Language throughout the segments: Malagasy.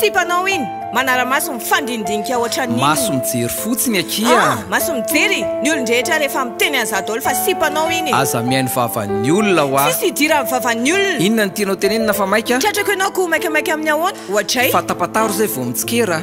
Sipanao iny manara-maso mifandrindinika ohatran'ny iny. Maso mijery fotsiny akia. Ah, maso mijery ny olon-drehetra rehefa miteny an'izà daholo fa sipanao iny. Aza mihaino vavan'ny olona hoa. Tsisy idiran'ny vavan'ny olona. Inona no tianao tenenina fa maika? Tratrako ianao ko maikamaika amin'ny ahoana? Ohatray. Fatapataro izay vao mitsikera.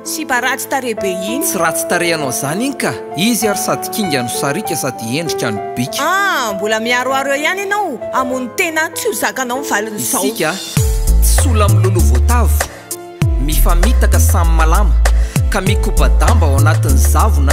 Tsy mba ratsy tarehy be iny. Tsy ratsy tarehy anao zany iny ka! Izy ary sady kinga no sariaka sady endrika no bika. Ah! Mbola miharoharo eo ihany ianao hamono tena tsy ho zakanao ny valin'izao. Isika tsy sola miloloha voatavo, mifamitaka samy malama ka mikoba-damba ao anatin'ny zavona.